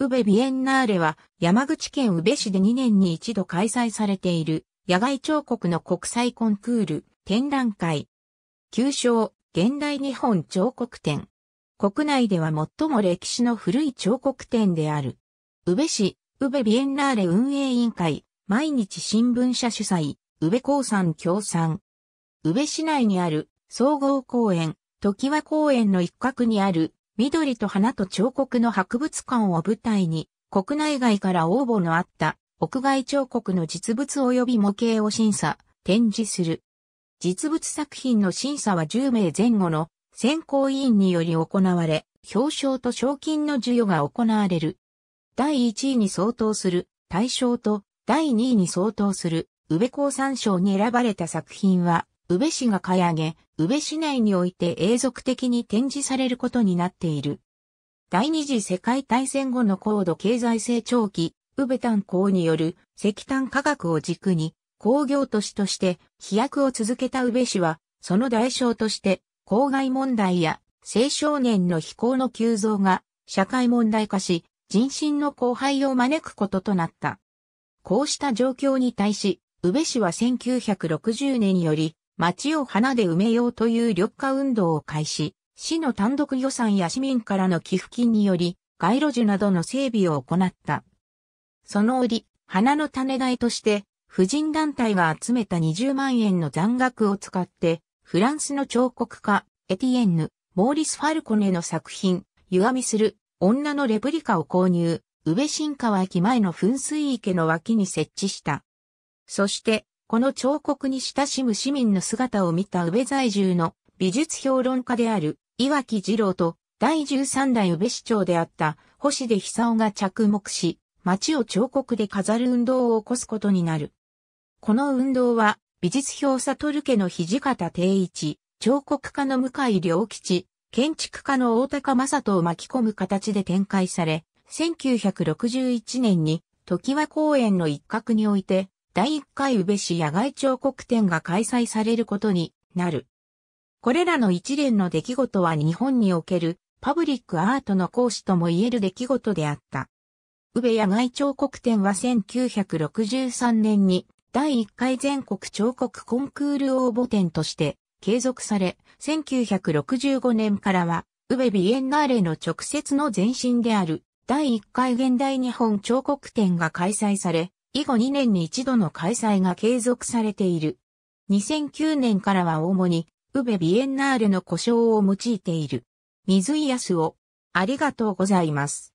宇部ビエンナーレは山口県宇部市で2年に一度開催されている野外彫刻の国際コンクール展覧会。旧称現代日本彫刻展。国内では最も歴史の古い彫刻展である。宇部市、宇部ビエンナーレ運営委員会、毎日新聞社主催、宇部興産協賛。宇部市内にある総合公園、時和公園の一角にある緑と花と彫刻の博物館を舞台に国内外から応募のあった屋外彫刻の実物及び模型を審査、展示する。実物作品の審査は10名前後の選考委員により行われ、表彰と賞金の授与が行われる。第1位に相当する大賞と第2位に相当する宇部興産賞に選ばれた作品は、宇部市が買い上げ、宇部市内において永続的に展示されることになっている。第二次世界大戦後の高度経済成長期、宇部炭鉱による石炭価格を軸に工業都市として飛躍を続けた宇部市は、その代償として公害問題や青少年の非行の急増が社会問題化し、人心の荒廃を招くこととなった。こうした状況に対し、宇部市は1960年により、町を花で埋めようという緑化運動を開始、市の単独予算や市民からの寄付金により、街路樹などの整備を行った。その折、花の種代として、婦人団体が集めた20万円の残額を使って、フランスの彫刻家、エティエンヌ、モーリス・ファルコネの作品、歪みする女のレプリカを購入、宇部新川駅前の噴水池の脇に設置した。そして、この彫刻に親しむ市民の姿を見た宇部在住の美術評論家である岩木二郎と第13代宇部市長であった星出久夫が着目し、街を彫刻で飾る運動を起こすことになる。この運動は美術評悟家の土方定一、彫刻家の向井良吉、建築家の大高正人を巻き込む形で展開され、1961年に時和公園の一角において第1回宇部市野外彫刻展が開催されることになる。これらの一連の出来事は日本におけるパブリックアートの講師とも言える出来事であった。宇部野外彫刻展は1963年に第1回全国彫刻コンクール応募展として継続され、1965年からは宇部ビエンナーレの直接の前身である第1回現代日本彫刻展が開催され、以後2年に一度の開催が継続されている。2009年からは主に、宇部ビエンナーレの故障を用いている。水井康を、ありがとうございます。